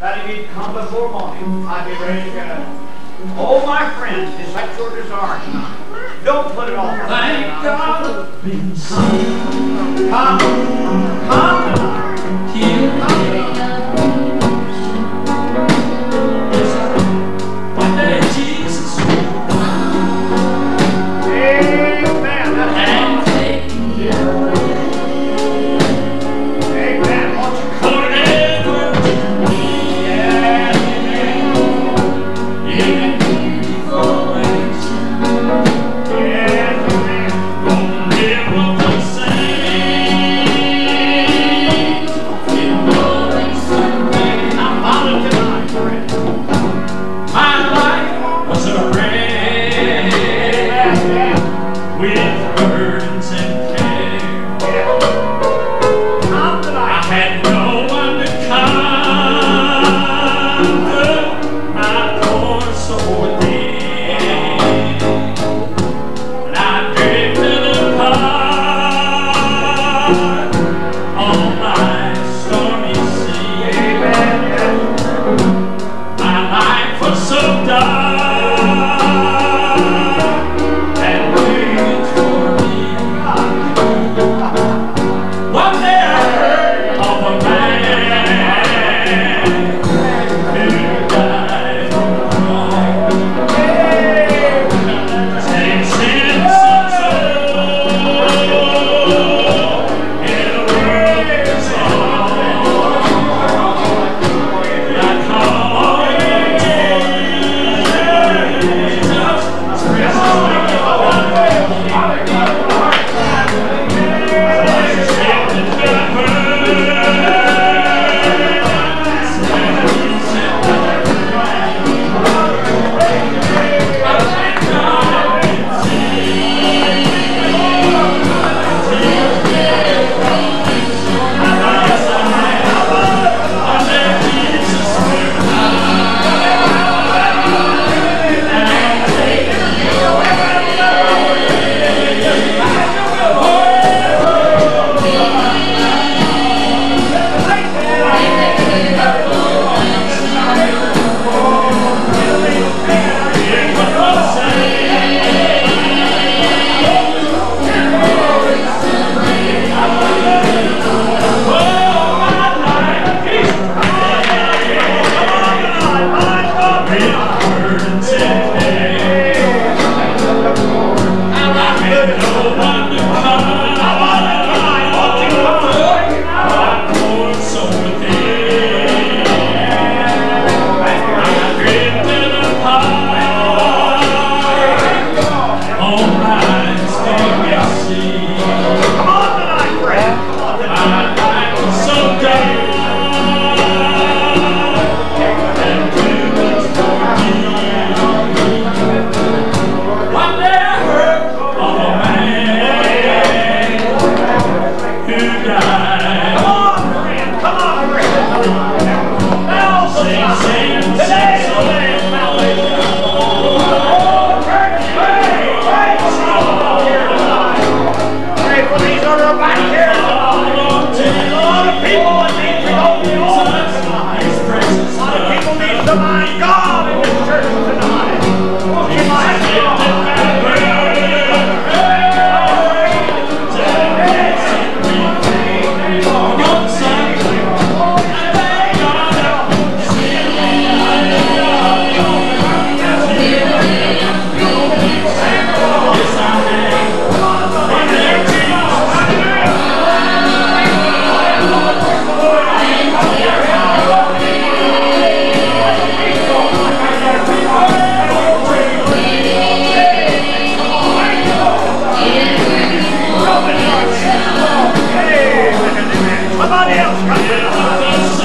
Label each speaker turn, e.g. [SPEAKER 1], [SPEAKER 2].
[SPEAKER 1] that if he'd come before morning, I'd be ready to go. Oh, my friends, is that your desire tonight? Don't put it off.
[SPEAKER 2] Thank God.
[SPEAKER 1] Come. with burdens and 八年。